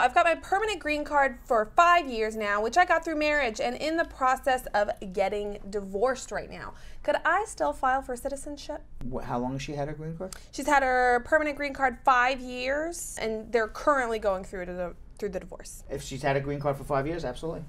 I've got my permanent green card for five years now, which I got through marriage, and in the process of getting divorced right now. Could I still file for citizenship? How long has she had her green card? She's had her permanent green card five years, and they're currently going through the through the divorce. If she's had a green card for five years, absolutely.